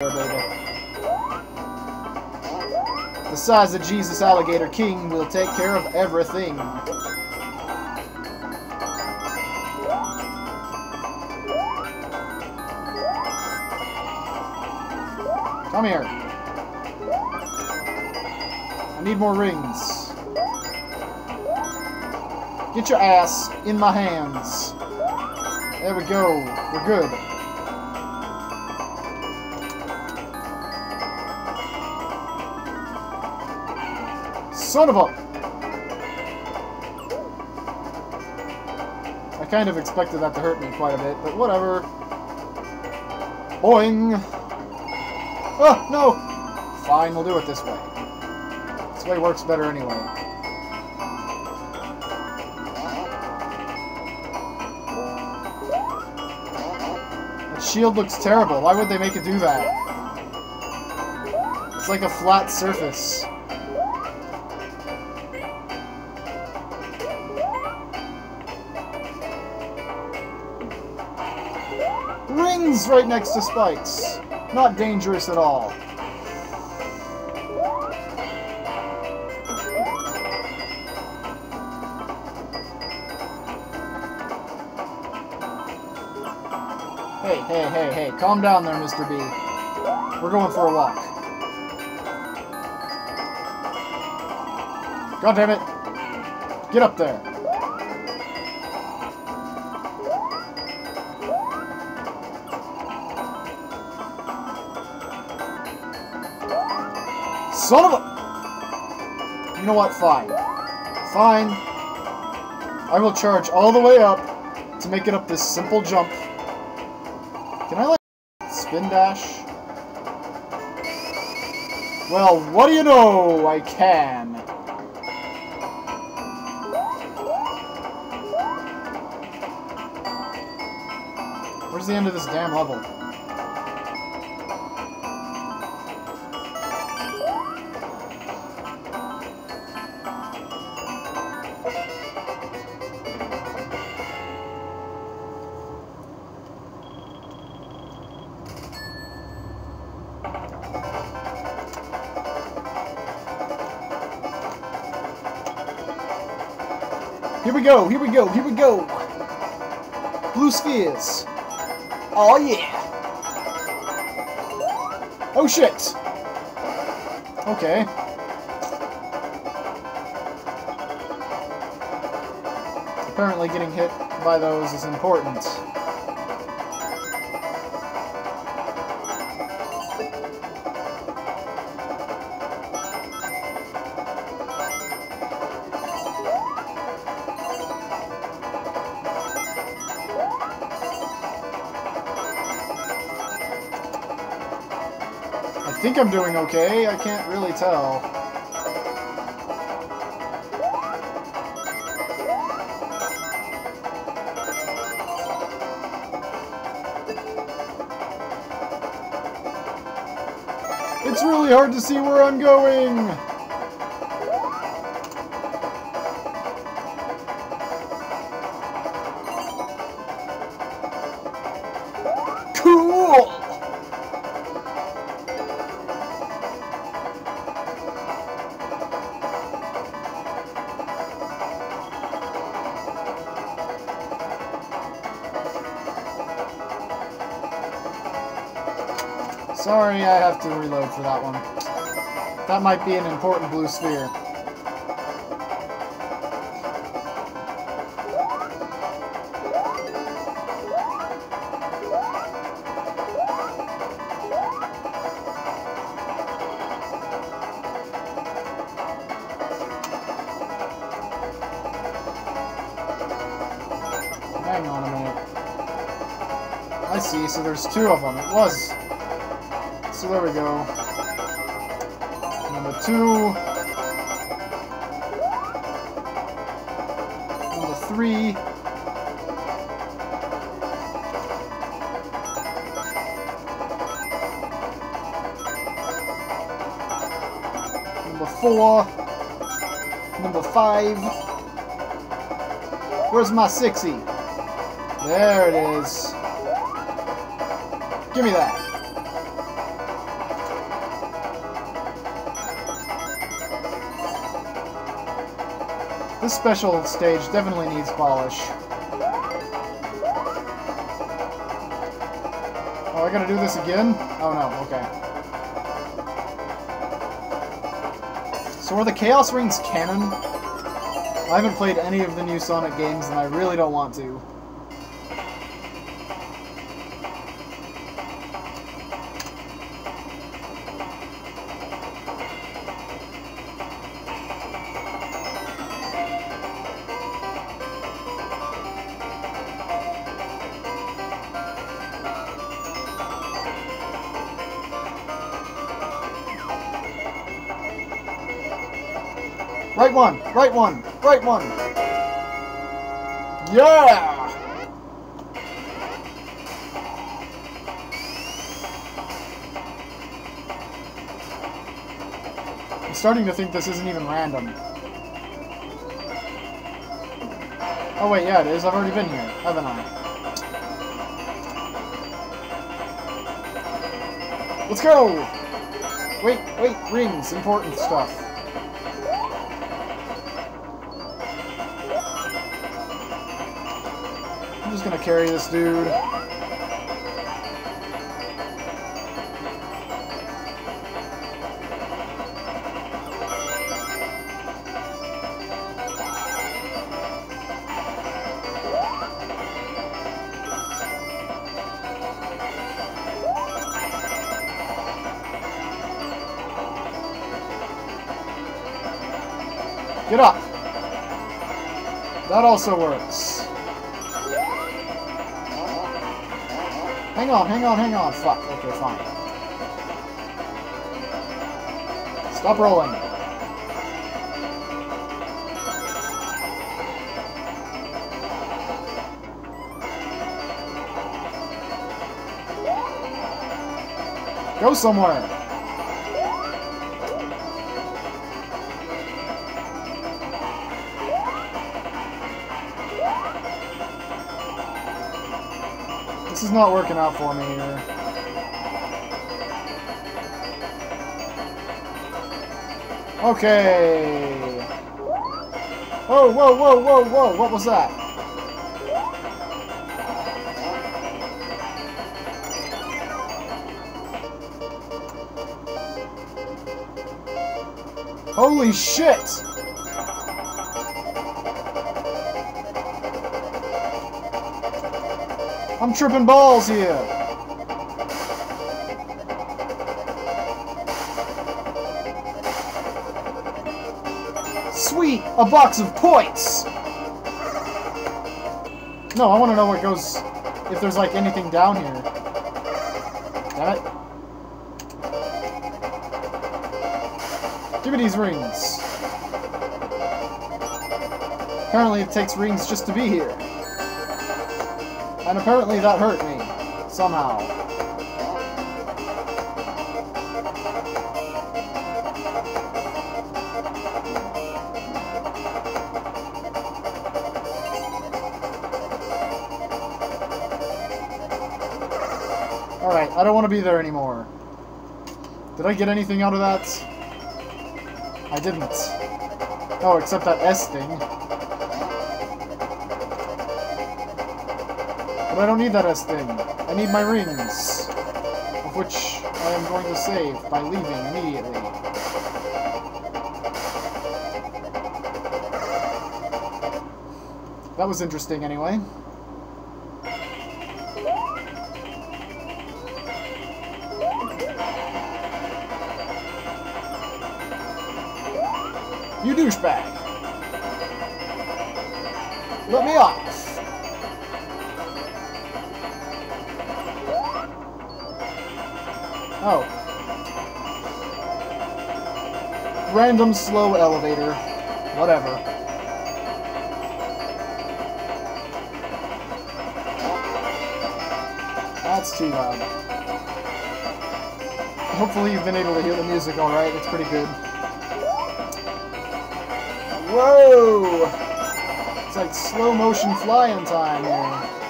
The size of Jesus Alligator King will take care of everything. Come here. I need more rings. Get your ass in my hands. There we go. We're good. Son of a... I kind of expected that to hurt me quite a bit, but whatever. Boing! Oh, no! Fine, we'll do it this way. This way works better anyway. Shield looks terrible. Why would they make it do that? It's like a flat surface. Rings right next to spikes. Not dangerous at all. Hey, hey, hey, hey, calm down there, Mr. B. We're going for a walk. God damn it. Get up there. Son of a... You know what? Fine. Fine. I will charge all the way up to make it up this simple jump. Can I, like, spin dash? Well, what do you know? I can. Where's the end of this damn level? Here we go, here we go, here we go! Blue spheres. Oh yeah! Oh shit! Okay. Apparently getting hit by those is important. Think I'm doing okay. I can't really tell. It's really hard to see where I'm going! Sorry, I have to reload for that one. That might be an important blue sphere. Hang on a minute. I see, so there's two of them. It was so there we go. Number two. Number three. Number four. Number five. Where's my sixy? There it is. Give me that. This special stage definitely needs polish. Oh, I gotta do this again? Oh no, okay. So are the Chaos Rings canon? I haven't played any of the new Sonic games, and I really don't want to. Right one, right one, right one. Yeah! I'm starting to think this isn't even random. Oh wait, yeah it is. I've already been here, haven't I? Let's go! Wait, wait, rings, important stuff. Just gonna carry this dude. Get up! That also works. Hang on, hang on, hang on. Fuck. Okay, fine. Stop rolling. Go somewhere. Not working out for me here. Okay. Whoa, whoa, whoa, whoa, whoa, what was that? Holy shit! I'm tripping balls here. Sweet, a box of points. No, I want to know what goes, if there's like anything down here. Damn it. Give me these rings. Apparently it takes rings just to be here. And apparently that hurt me. Somehow. Alright, I don't want to be there anymore. Did I get anything out of that? I didn't. Oh, except that S thing. But I don't need that S thing. I need my rings. Of which I am going to save by leaving immediately. That was interesting anyway. You douchebag! Let me off! Oh. Random slow elevator. Whatever. That's too loud. Hopefully you've been able to hear the music alright, it's pretty good. Whoa! It's like slow motion flying time here.